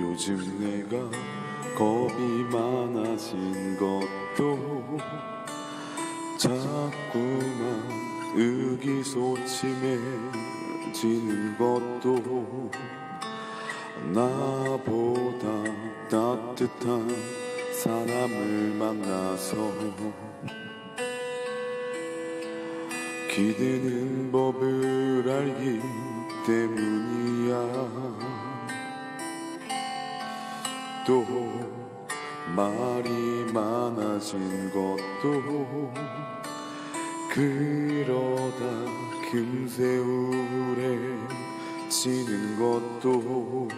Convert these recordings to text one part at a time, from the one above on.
요즘 내가 겁이 많아진 것도 자꾸만 의기소침해지는 것도 나보다 따뜻한 사람을 만나서 기대는 법을 알기 때문이야 또 말이 많아진 것도 그러다 금세 우울해지는 것도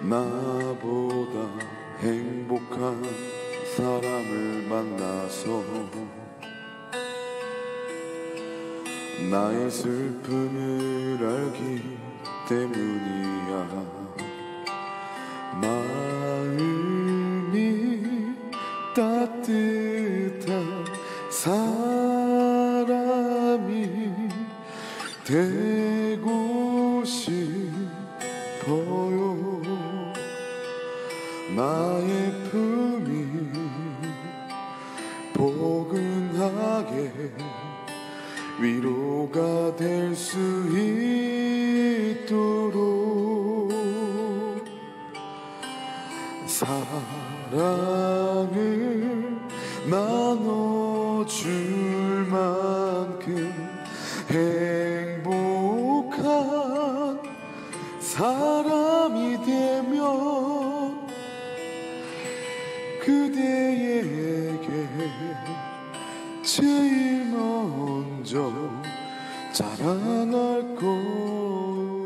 나보다 행복한 사람을 만나서 나의 슬픔을 알기 때문이야 마음이 따뜻한 사람이 되고 싶어요. 나의 품이 포근하게 위로가 될 수 있 사랑을 나눠줄 만큼 행복한 사람이 되면 그대에게 제일 먼저 자랑할 거야